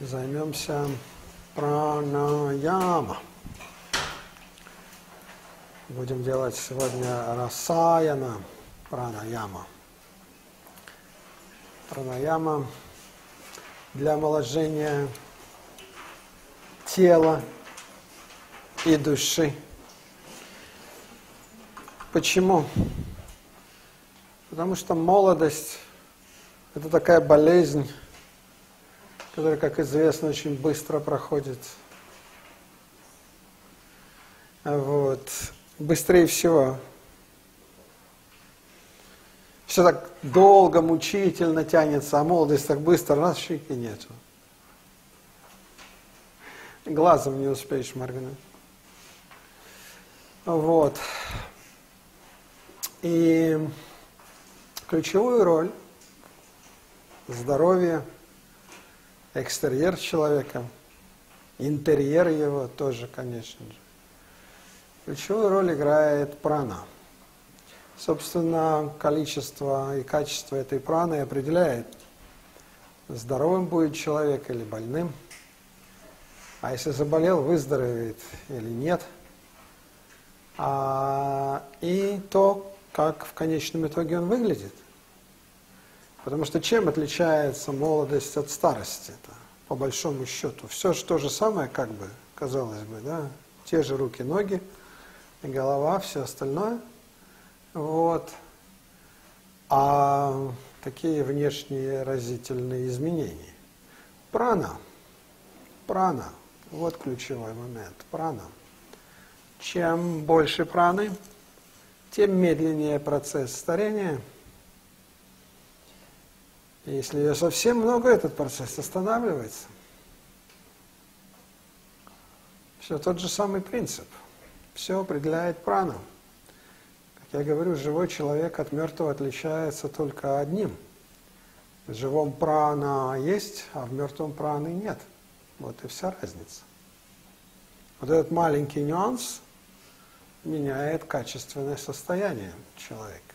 займемся пранаяма. Будем делать сегодня расаяна пранаяма. Пранаяма для омоложения тела и души. Почему? Потому что молодость – это такая болезнь, которая, как известно, очень быстро проходит. Вот. Быстрее всего. Все так долго, мучительно тянется, а молодость так быстро, раз щеки нету. Глазом не успеешь моргнуть. Вот. И ключевую роль здоровья, экстерьер человека, интерьер его тоже, конечно же. Ключевую роль играет прана. Собственно, количество и качество этой праны определяет, здоровым будет человек или больным. А если заболел, выздоровеет или нет. А, и то, как в конечном итоге он выглядит. Потому что чем отличается молодость от старости? -то, по большому счету. Все то же самое, как бы, казалось бы, да? Те же руки, ноги, голова, все остальное. Вот. А такие внешние разительные изменения. Прана. Прана. Вот ключевой момент. Прана. Чем больше праны, тем медленнее процесс старения. Если ее совсем много, этот процесс останавливается. Все тот же самый принцип. Все определяет прану. Как я говорю, живой человек от мертвого отличается только одним. В живом прана есть, а в мертвом праны нет. Вот и вся разница. Вот этот маленький нюанс меняет качественное состояние человека.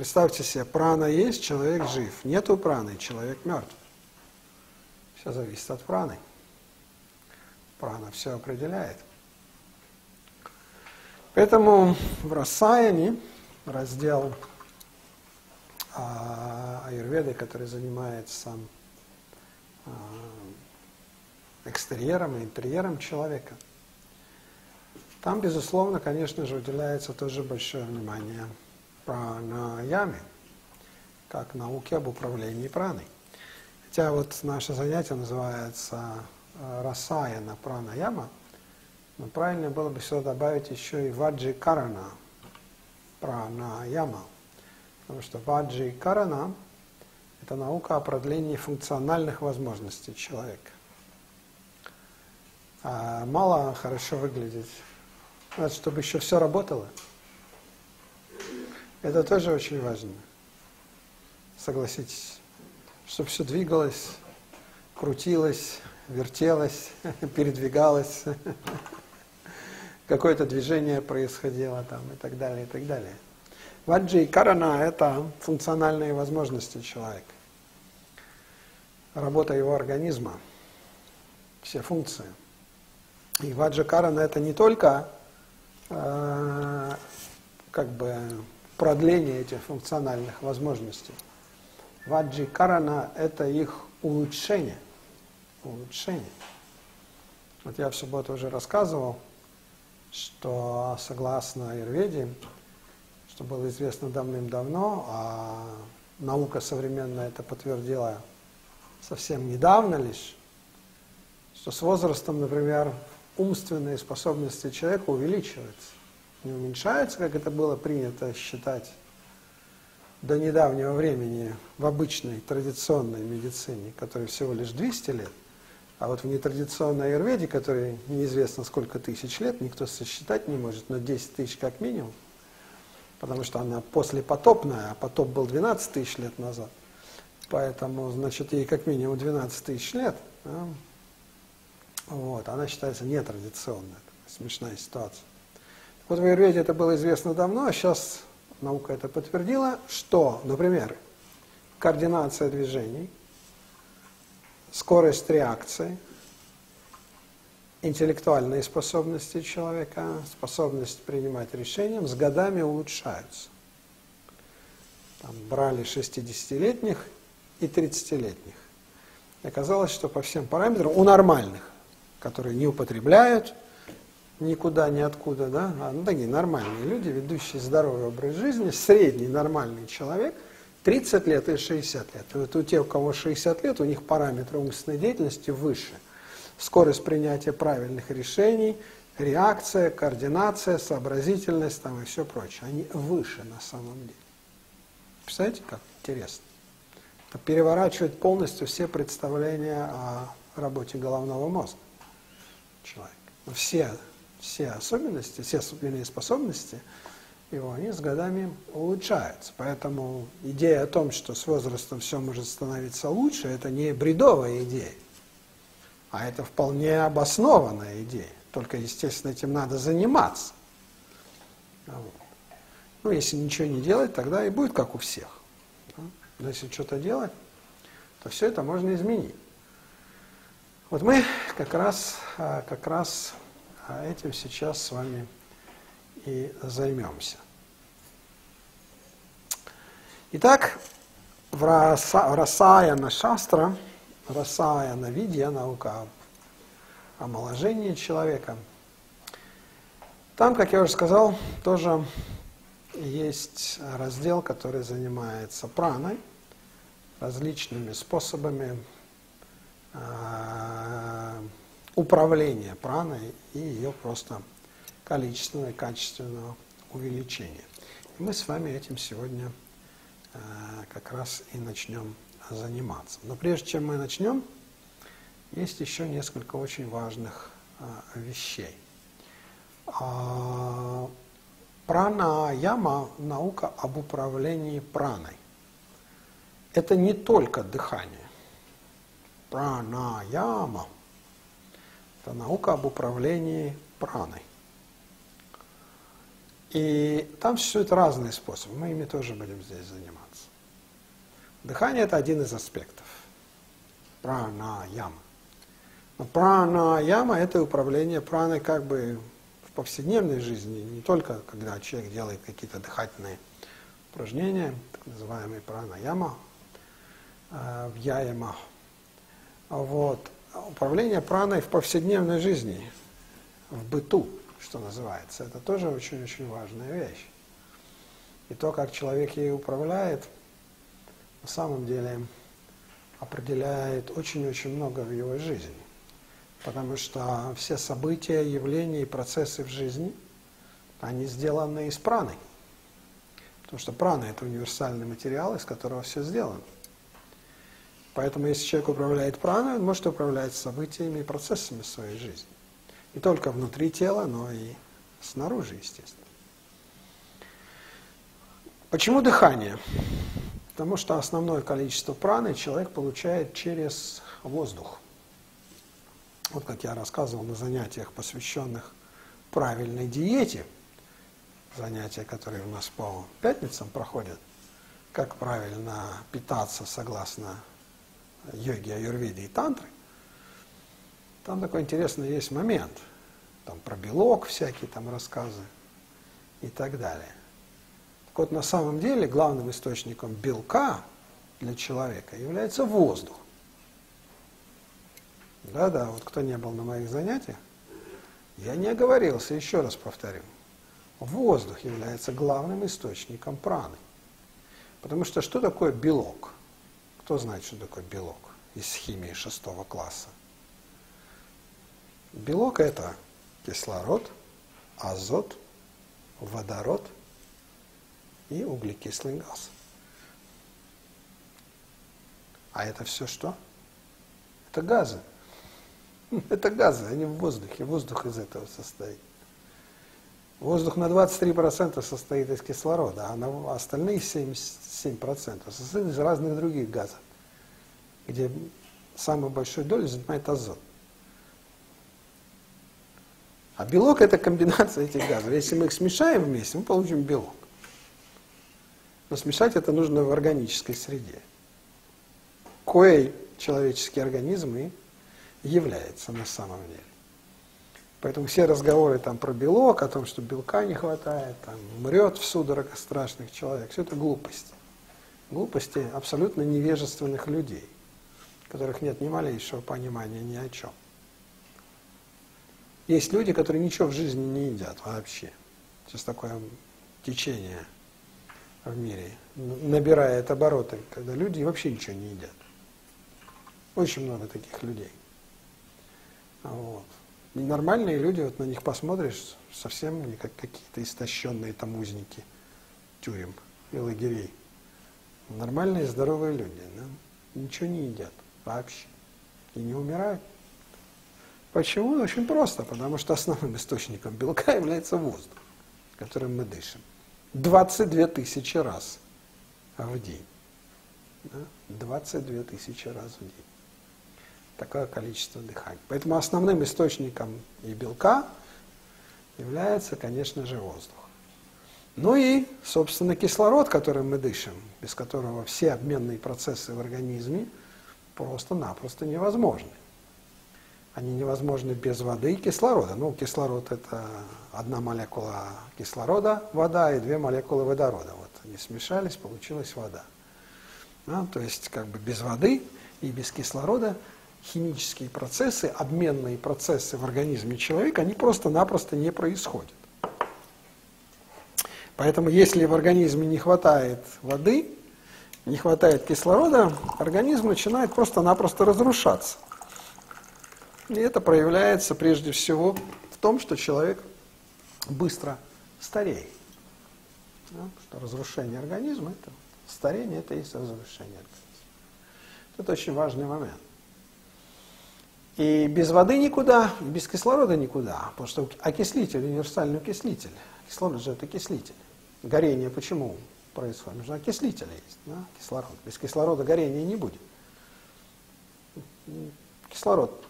Представьте себе, прана есть, человек жив. Нету праны, человек мертв. Все зависит от праны. Прана все определяет. Поэтому в Расаяне, раздел а, аюрведы, который занимается а, экстерьером и интерьером человека – там, безусловно, конечно же, уделяется тоже большое внимание пранаяме, как науке об управлении праной. Хотя вот наше занятие называется э, Расаяна пранаяма, но правильно было бы сюда добавить еще и ваджи карана пранаяма, потому что ваджи карана – это наука о продлении функциональных возможностей человека. А мало хорошо выглядеть надо, чтобы еще все работало. Это тоже очень важно. Согласитесь. Чтобы все двигалось, крутилось, вертелось, передвигалось. Какое-то движение происходило там и так далее, и так далее. Ваджи и карана – это функциональные возможности человека. Работа его организма, все функции. И ваджа карана – это не только Э, как бы продление этих функциональных возможностей. Ваджи Карана – это их улучшение. Улучшение. Вот я в субботу уже рассказывал, что согласно Аюрведе, что было известно давным-давно, а наука современная это подтвердила совсем недавно лишь, что с возрастом, например, умственные способности человека увеличиваются. Не уменьшаются, как это было принято считать до недавнего времени в обычной традиционной медицине, которой всего лишь 200 лет, а вот в нетрадиционной аюрведе, которой неизвестно сколько тысяч лет, никто сосчитать не может, но 10 тысяч как минимум, потому что она послепотопная, а потоп был 12 тысяч лет назад. Поэтому, значит, ей как минимум 12 тысяч лет. Да? Вот, она считается нетрадиционной. Смешная ситуация. Вот в Аюрведе это было известно давно, а сейчас наука это подтвердила, что, например, координация движений скорость реакции, интеллектуальные способности человека, способность принимать решения с годами улучшаются. Там брали 60-летних и 30-летних. И оказалось, что по всем параметрам у нормальных, которые не употребляют никуда, ниоткуда, да, а, ну, такие нормальные люди, ведущие здоровый образ жизни, средний нормальный человек, 30 лет и 60 лет. Вот у тех, у кого 60 лет, у них параметры умственной деятельности выше. Скорость принятия правильных решений, реакция, координация, сообразительность там и все прочее. Они выше на самом деле. Представляете, как интересно? Это переворачивает полностью все представления о работе головного мозга человека. Все, все особенности, все особенные способности его, они с годами улучшаются. Поэтому идея о том, что с возрастом все может становиться лучше, это не бредовая идея, а это вполне обоснованная идея. Только, естественно, этим надо заниматься. Вот. Ну, если ничего не делать, тогда и будет как у всех. Но если что-то делать, то все это можно изменить. Вот мы как раз, а, как раз а, этим сейчас с вами и займемся. Итак, в Расаяна Шастра, Расаяна Видья, наука о омоложении человека, там, как я уже сказал, тоже есть раздел, который занимается праной, различными способами э, управления праной и ее просто количественного и качественного увеличения. И мы с вами этим сегодня э, как раз и начнем заниматься. Но прежде чем мы начнем, есть еще несколько очень важных э, вещей. А, Прана-яма – наука об управлении праной. Это не только дыхание. Прана-яма – это наука об управлении праной. И там существуют разные способы, мы ими тоже будем здесь заниматься. Дыхание – это один из аспектов. Прана-яма. Но прана-яма – это управление праной как бы в повседневной жизни, не только когда человек делает какие-то дыхательные упражнения, так называемые пранаяма, э, в яяма. Вот. Управление праной в повседневной жизни, в быту, что называется, это тоже очень-очень важная вещь. И то, как человек ей управляет, на самом деле определяет очень-очень много в его жизни потому что все события, явления и процессы в жизни, они сделаны из праны. Потому что прана – это универсальный материал, из которого все сделано. Поэтому если человек управляет праной, он может управлять событиями и процессами своей жизни. Не только внутри тела, но и снаружи, естественно. Почему дыхание? Потому что основное количество праны человек получает через воздух. Вот как я рассказывал на занятиях, посвященных правильной диете, занятия, которые у нас по пятницам проходят, как правильно питаться согласно йоге, аюрведе и тантры, там такой интересный есть момент. Там про белок всякие там рассказы и так далее. Так вот, на самом деле главным источником белка для человека является воздух. Да-да, вот кто не был на моих занятиях, я не оговорился, еще раз повторю. Воздух является главным источником праны. Потому что что такое белок? Кто знает, что такое белок из химии шестого класса? Белок – это кислород, азот, водород и углекислый газ. А это все что? Это газы. Это газы, они в воздухе, воздух из этого состоит. Воздух на 23% состоит из кислорода, а на остальные 77% состоит из разных других газов, где самую большую долю занимает азот. А белок – это комбинация этих газов. Если мы их смешаем вместе, мы получим белок. Но смешать это нужно в органической среде. Коей человеческий организм и является на самом деле. Поэтому все разговоры там про белок, о том, что белка не хватает, там, умрет в судорогах страшных человек, все это глупости. Глупости абсолютно невежественных людей, у которых нет ни малейшего понимания ни о чем. Есть люди, которые ничего в жизни не едят вообще. Сейчас такое течение в мире набирает обороты, когда люди вообще ничего не едят. Очень много таких людей. Вот. Нормальные люди, вот на них посмотришь, совсем не как какие-то истощенные там узники тюрем и лагерей. Нормальные, здоровые люди, да? ничего не едят вообще. И не умирают. Почему? Очень просто, потому что основным источником белка является воздух, которым мы дышим. 22 тысячи раз в день. Да? 22 тысячи раз в день. Такое количество дыхания. Поэтому основным источником и белка является, конечно же, воздух. Ну и, собственно, кислород, которым мы дышим, без которого все обменные процессы в организме просто-напросто невозможны. Они невозможны без воды и кислорода. Ну, кислород – это одна молекула кислорода, вода, и две молекулы водорода. Вот они смешались, получилась вода. Да, то есть, как бы без воды и без кислорода химические процессы, обменные процессы в организме человека, они просто-напросто не происходят. Поэтому если в организме не хватает воды, не хватает кислорода, организм начинает просто-напросто разрушаться. И это проявляется прежде всего в том, что человек быстро стареет. Да? Что разрушение организма, это старение, это и есть разрушение организма. Это очень важный момент. И без воды никуда, без кислорода никуда, потому что окислитель, универсальный окислитель, кислород же это окислитель. Горение почему происходит? Что окислитель есть, да? кислород. Без кислорода горения не будет. Кислород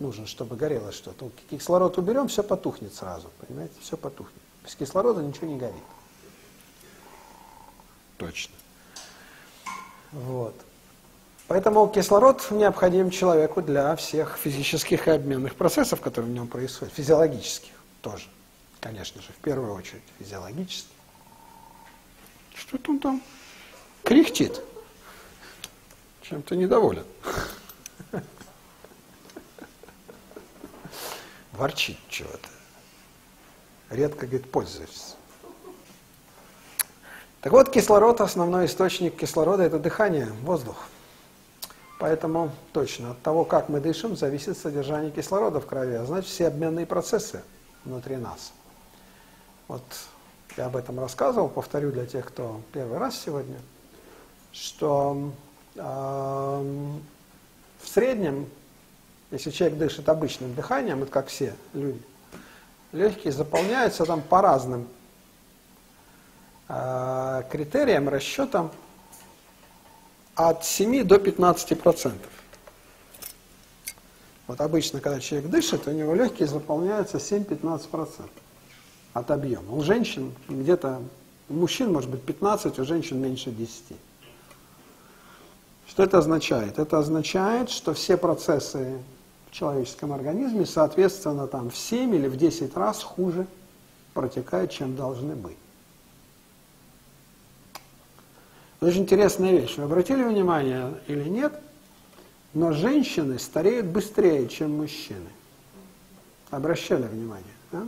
нужен, чтобы горело что-то. Кислород уберем, все потухнет сразу, понимаете, все потухнет. Без кислорода ничего не горит. Точно. Вот. Поэтому кислород необходим человеку для всех физических и обменных процессов, которые в нем происходят, физиологических тоже, конечно же, в первую очередь физиологических. Что там там кряхтит? Чем-то недоволен. ворчит чего-то. Редко, говорит, пользуешься. Так вот, кислород, основной источник кислорода – это дыхание, воздух. Поэтому точно от того, как мы дышим, зависит содержание кислорода в крови, а значит все обменные процессы внутри нас. Вот я об этом рассказывал, повторю для тех, кто первый раз сегодня, что э, в среднем если человек дышит обычным дыханием, вот как все люди, легкие заполняются там по разным э, критериям, расчетам от 7 до 15 процентов. Вот обычно, когда человек дышит, у него легкие заполняются 7-15 процентов от объема. У женщин где-то, у мужчин может быть 15, у женщин меньше 10. Что это означает? Это означает, что все процессы в человеческом организме, соответственно, там в 7 или в 10 раз хуже протекают, чем должны быть. Очень интересная вещь. Вы обратили внимание или нет, но женщины стареют быстрее, чем мужчины. Обращали внимание? Да?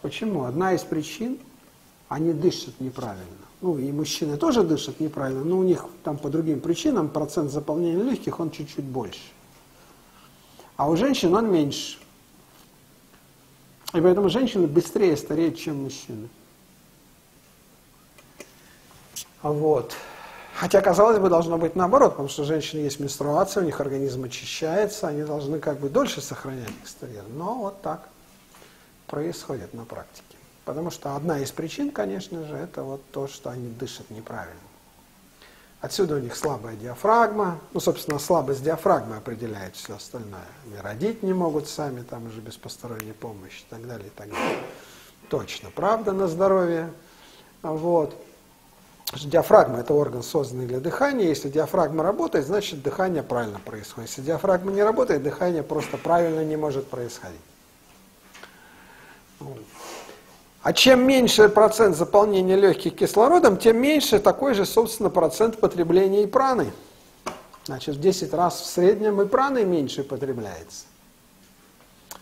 Почему? Одна из причин – они дышат неправильно. Ну, и мужчины тоже дышат неправильно, но у них там по другим причинам процент заполнения легких, он чуть-чуть больше а у женщин он меньше. И поэтому женщины быстрее стареют, чем мужчины. Вот. Хотя, казалось бы, должно быть наоборот, потому что женщины есть менструация, у них организм очищается, они должны как бы дольше сохранять экстерьер. Но вот так происходит на практике. Потому что одна из причин, конечно же, это вот то, что они дышат неправильно. Отсюда у них слабая диафрагма. Ну, собственно, слабость диафрагмы определяет все остальное. И родить не могут сами, там уже без посторонней помощи и так далее, и так далее. Точно, правда, на здоровье. Вот. Диафрагма – это орган, созданный для дыхания. Если диафрагма работает, значит дыхание правильно происходит. Если диафрагма не работает, дыхание просто правильно не может происходить. А чем меньше процент заполнения легких кислородом, тем меньше такой же, собственно, процент потребления и праны. Значит, в 10 раз в среднем и праны меньше потребляется.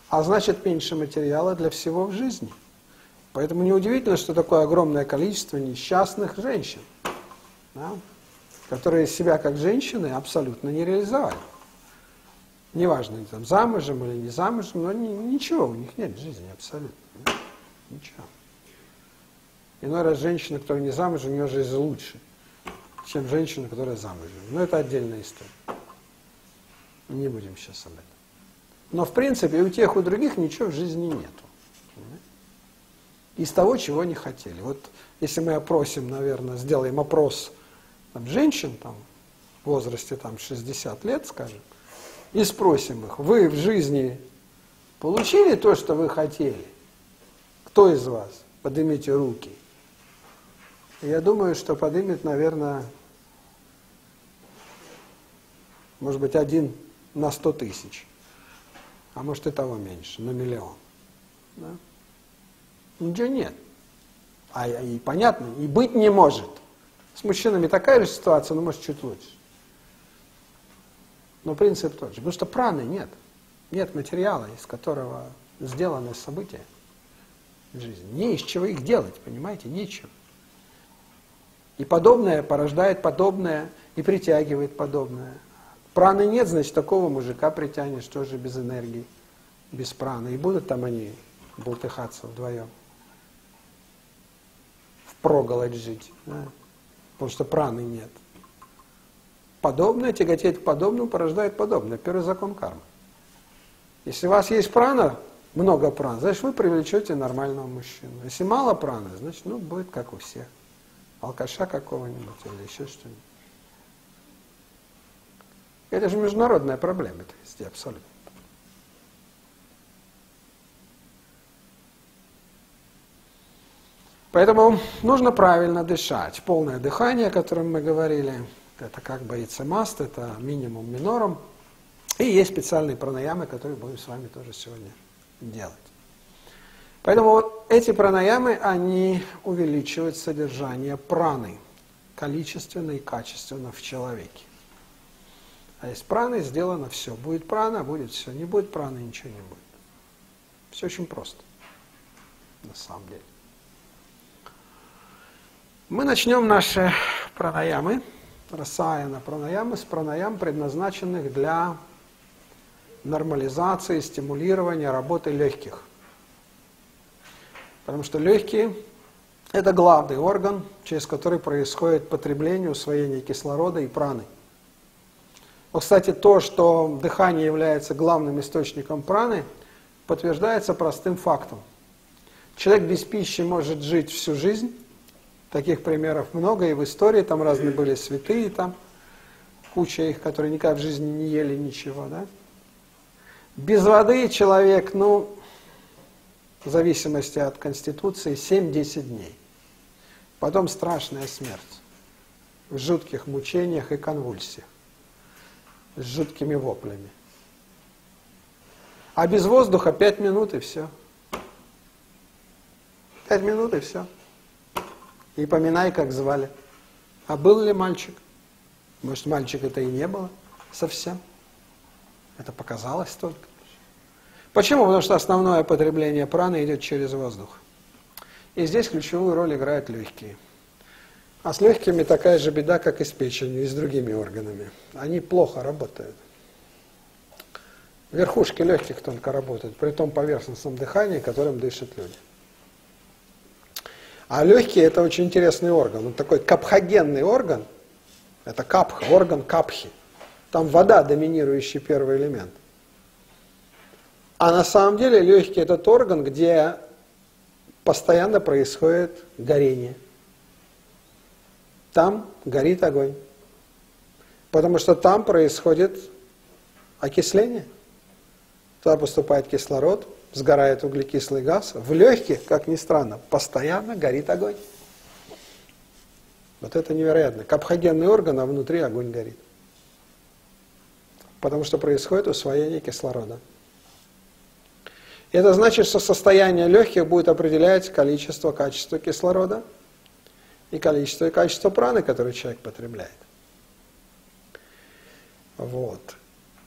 А значит, меньше материала для всего в жизни. Поэтому неудивительно, что такое огромное количество несчастных женщин, да, которые себя как женщины абсолютно не реализовали. Неважно, там замужем или не замужем, но ни, ничего у них нет в жизни абсолютно. Да? Ничего. Иной раз женщина, которая не замужем, у нее жизнь лучше, чем женщина, которая замужем. Но это отдельная история. Не будем сейчас об этом. Но в принципе и у тех, и у других ничего в жизни нету. Из того, чего не хотели. Вот если мы опросим, наверное, сделаем опрос там, женщин там, в возрасте там, 60 лет, скажем, и спросим их, вы в жизни получили то, что вы хотели? Кто из вас? Поднимите руки. Я думаю, что поднимет, наверное, может быть, один на сто тысяч, а может и того меньше, на миллион. Да? Ничего нет. А и понятно, и быть не может. С мужчинами такая же ситуация, но может чуть лучше. Но принцип тот же. Потому что праны нет. Нет материала, из которого сделаны события в жизни. Не из чего их делать, понимаете, нечего. И подобное порождает подобное и притягивает подобное. Праны нет, значит, такого мужика притянешь тоже без энергии, без праны. И будут там они болтыхаться вдвоем. Впроголодь жить. Да? Потому что праны нет. Подобное тяготеет к подобному, порождает подобное. Первый закон кармы. Если у вас есть прана, много пран, значит, вы привлечете нормального мужчину. Если мало праны, значит, ну, будет как у всех алкаша какого-нибудь или еще что-нибудь. Это же международная проблема, это везде абсолютно. Поэтому нужно правильно дышать. Полное дыхание, о котором мы говорили, это как бы маст, это минимум минором. И есть специальные пранаямы, которые будем с вами тоже сегодня делать. Поэтому вот эти пранаямы, они увеличивают содержание праны, количественно и качественно в человеке. А из праны сделано все. Будет прана, будет все. Не будет праны, ничего не будет. Все очень просто, на самом деле. Мы начнем наши пранаямы, расаяна пранаямы, с пранаям, предназначенных для нормализации, стимулирования работы легких. Потому что легкие – это главный орган, через который происходит потребление, усвоение кислорода и праны. Вот, кстати, то, что дыхание является главным источником праны, подтверждается простым фактом. Человек без пищи может жить всю жизнь. Таких примеров много, и в истории там разные были святые, там куча их, которые никак в жизни не ели ничего. Да? Без воды человек, ну, в зависимости от Конституции, 7-10 дней. Потом страшная смерть в жутких мучениях и конвульсиях, с жуткими воплями. А без воздуха 5 минут и все. 5 минут и все. И поминай, как звали. А был ли мальчик? Может, мальчик это и не было совсем. Это показалось только. Почему? Потому что основное потребление праны идет через воздух. И здесь ключевую роль играют легкие. А с легкими такая же беда, как и с печенью, и с другими органами. Они плохо работают. Верхушки легких только работают, при том поверхностном дыхании, которым дышат люди. А легкие это очень интересный орган. Он такой капхогенный орган. Это капха, орган капхи. Там вода, доминирующий первый элемент. А на самом деле легкий это тот орган, где постоянно происходит горение. Там горит огонь. Потому что там происходит окисление. Туда поступает кислород, сгорает углекислый газ. В легких, как ни странно, постоянно горит огонь. Вот это невероятно. Капхогенный орган, а внутри огонь горит. Потому что происходит усвоение кислорода. Это значит, что состояние легких будет определять количество, качество кислорода и количество и качество праны, которые человек потребляет. Вот.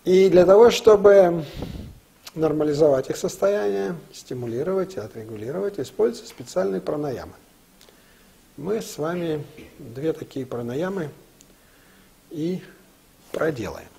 И для того, чтобы нормализовать их состояние, стимулировать и отрегулировать, используются специальные пранаямы. Мы с вами две такие пранаямы и проделаем.